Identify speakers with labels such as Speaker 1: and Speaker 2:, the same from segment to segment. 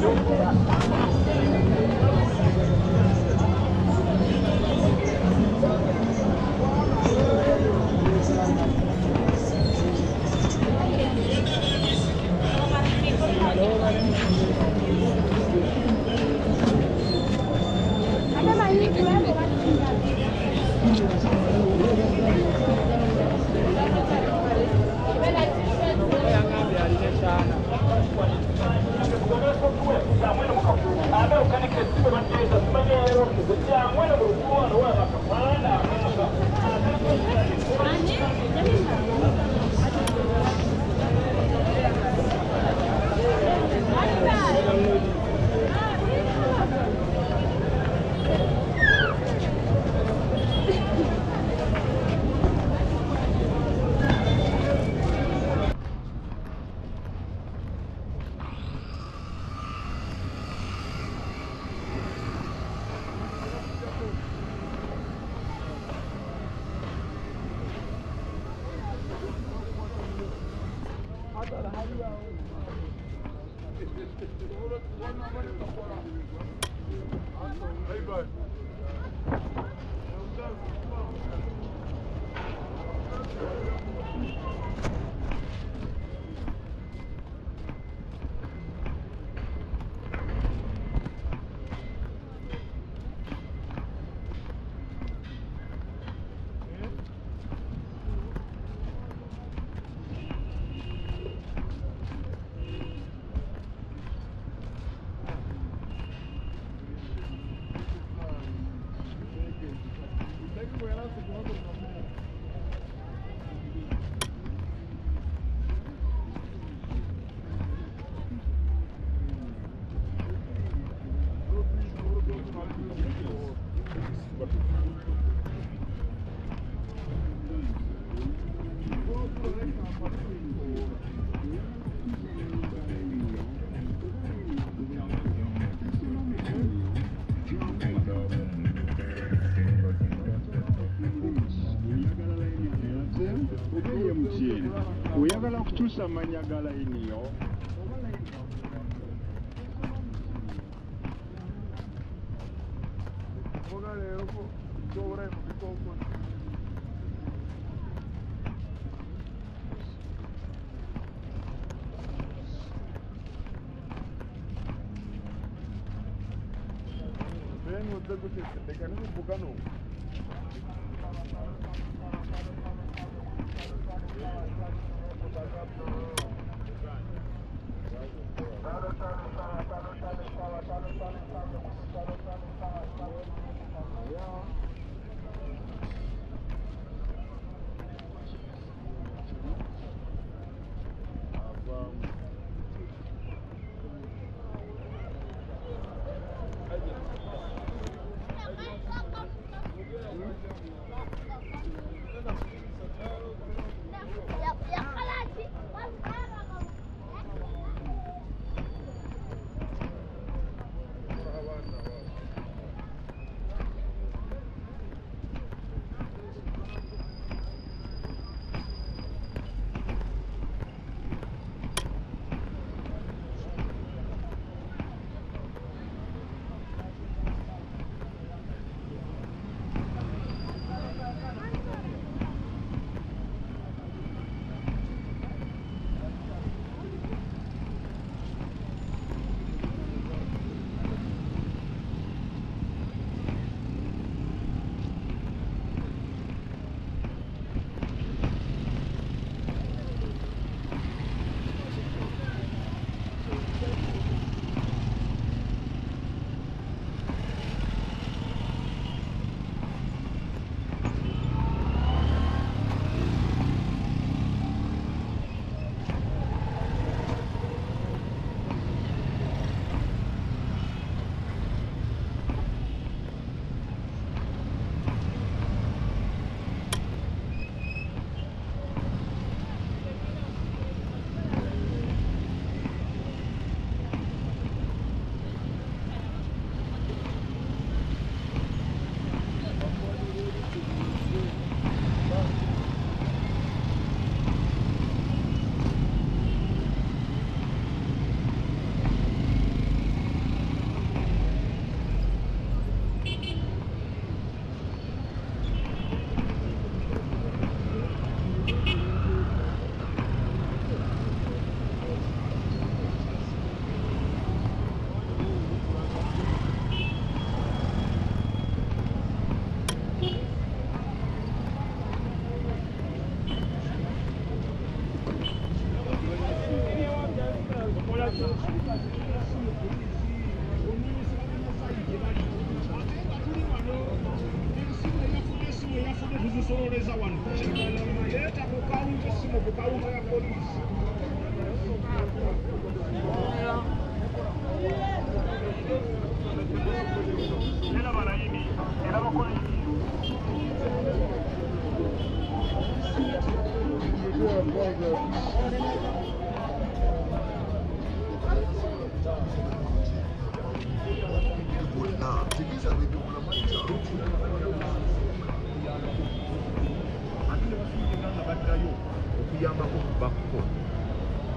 Speaker 1: Thank. sa Maniagala inyo, Galera, eu vou. Estou orando, estou orando. Vem no dedo que você tem que.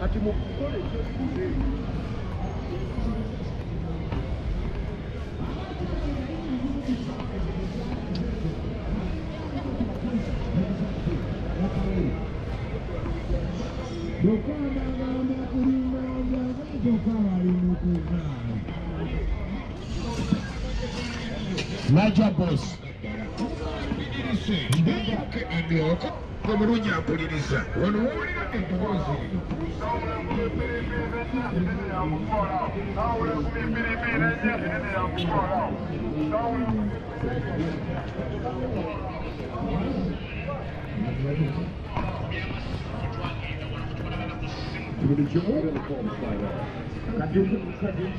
Speaker 1: 같이 먹고 wese ndenguke endoko murunyaguririza wanuhurira endogozi buri kimwe kageze kageze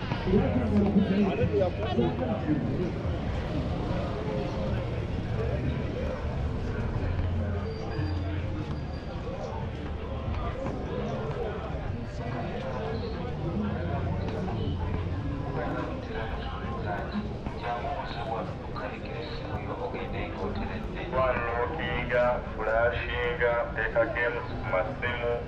Speaker 1: terra que nos consumimos.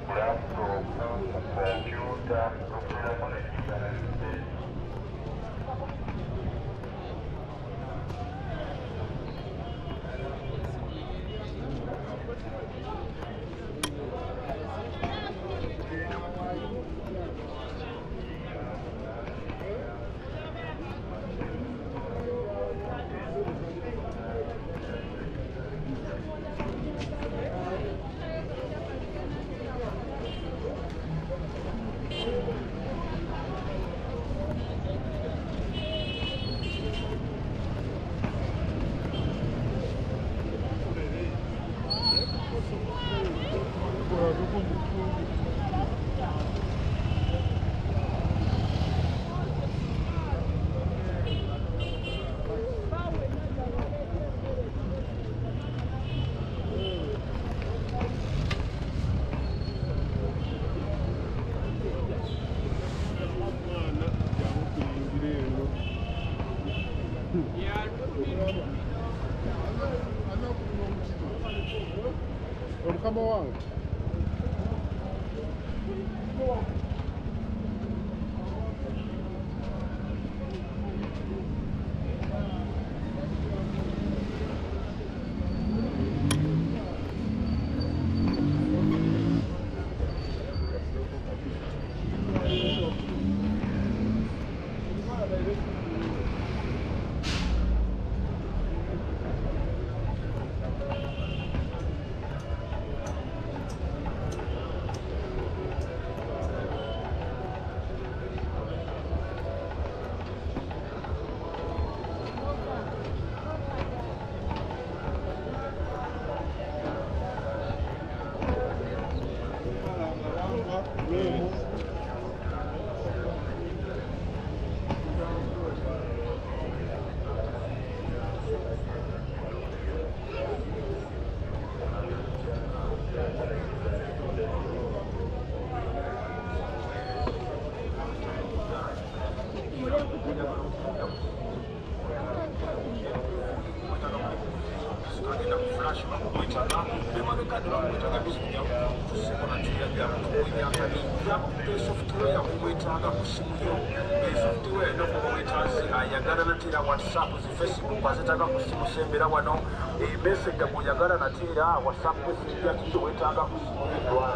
Speaker 1: Ku simu sembera wano emesega bweyagala natera whatsapp message yakiki wetaaga ku simu abasaabaze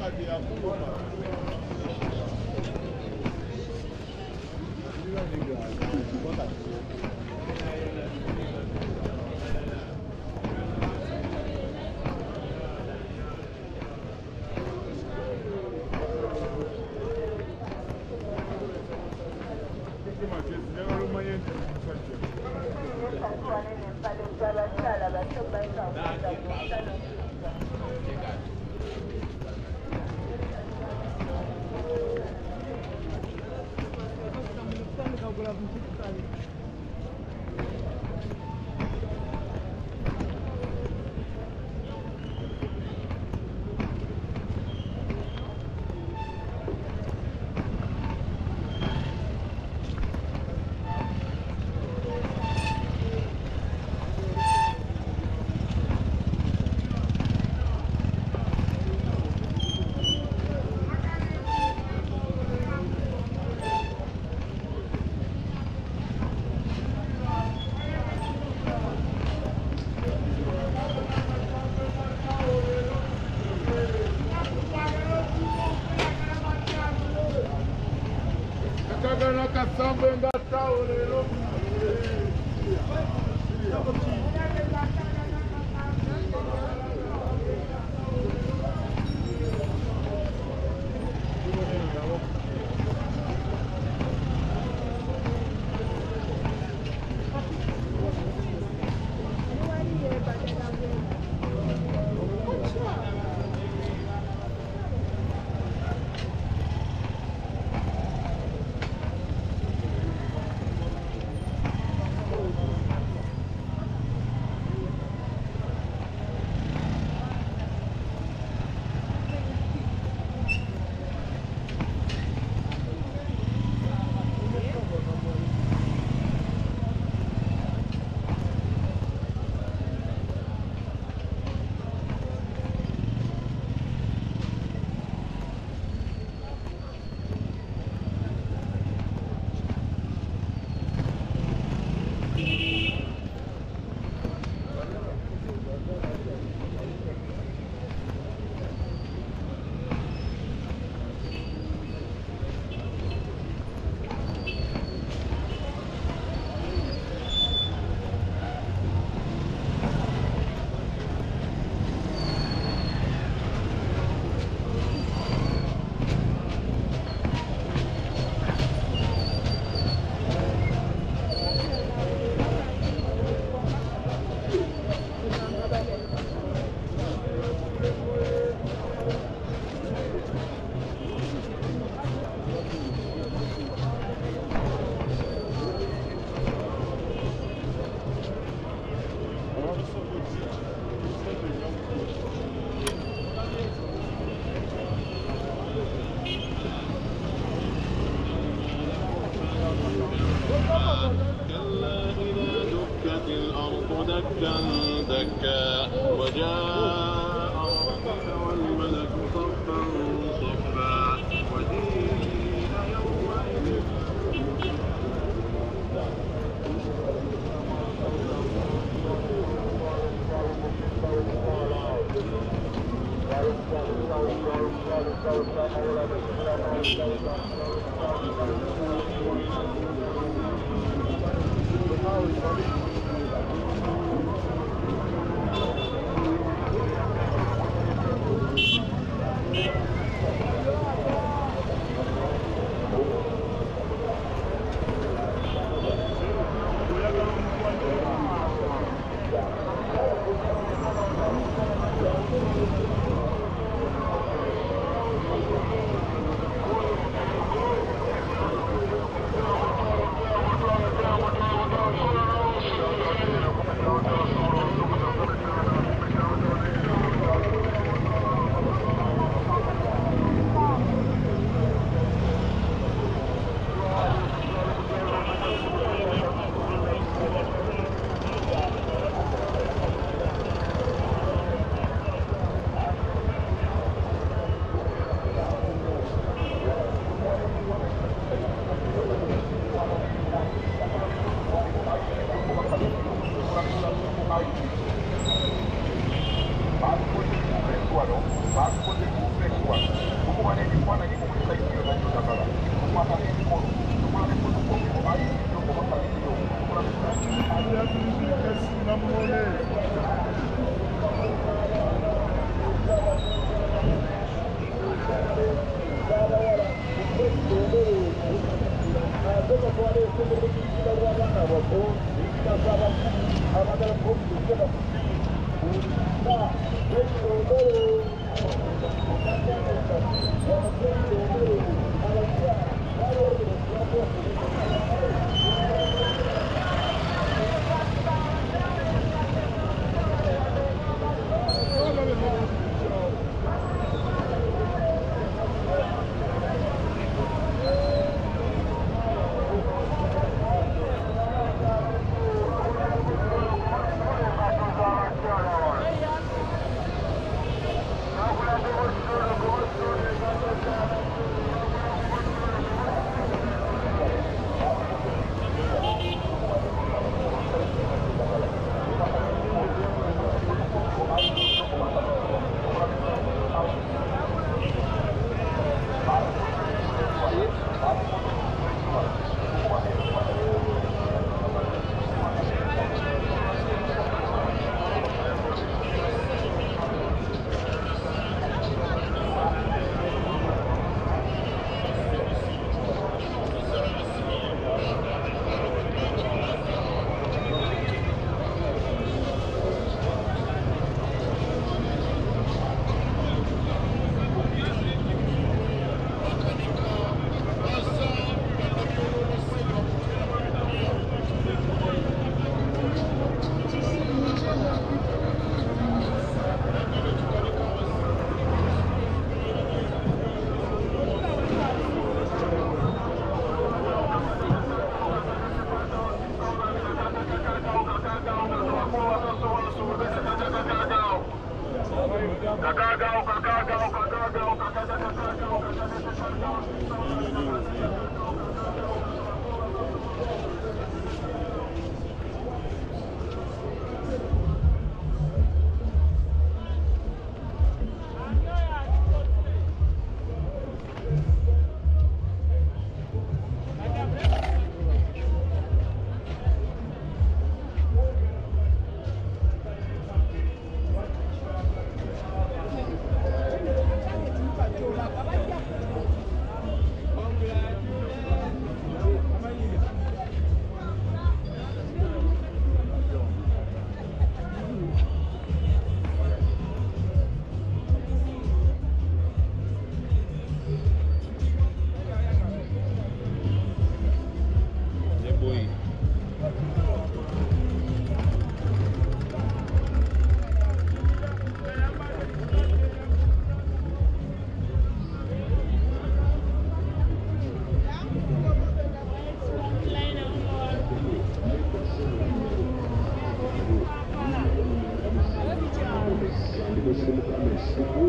Speaker 1: Thank you.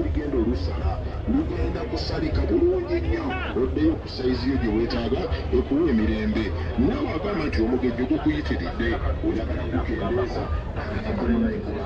Speaker 1: Bigenda olusala lugenda kusalika bulungi nnyo oddeyo ku sayizi yo gye weetaaga ekuwa emirembe naawe agamba nti omugejjo gukuyitiridde oyagala kukendeeza tukusaba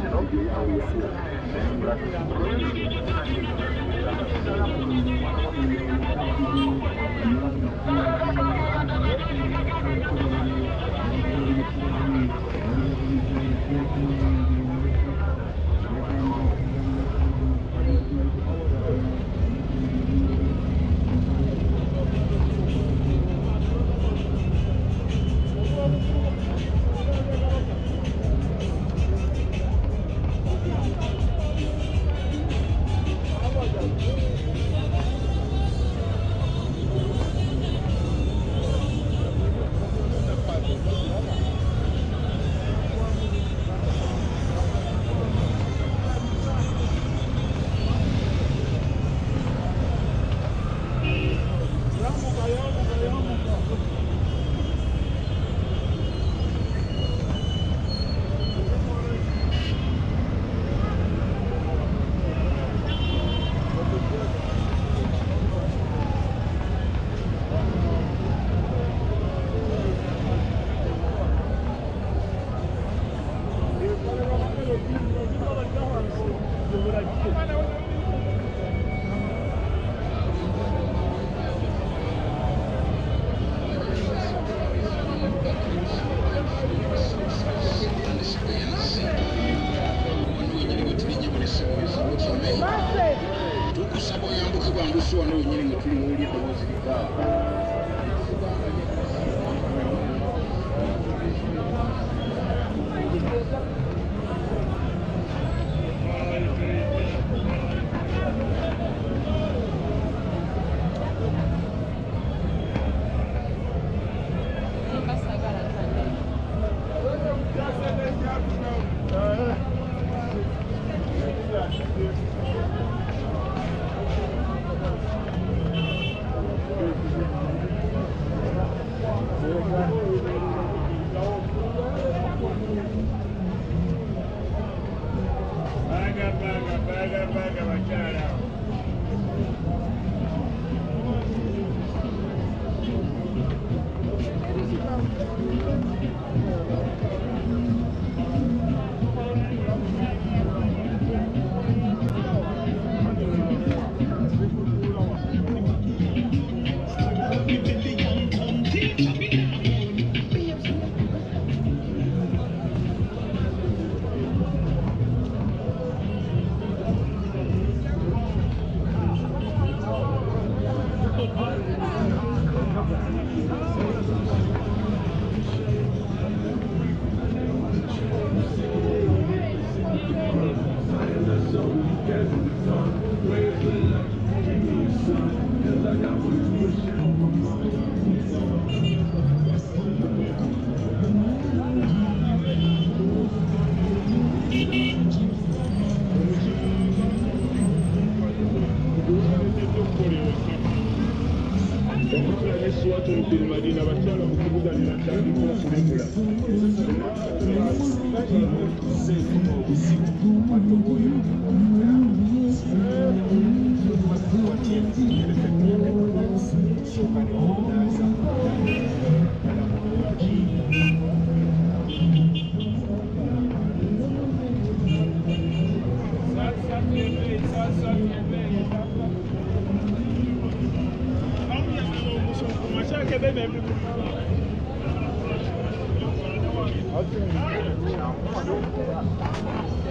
Speaker 2: I'll turn it on.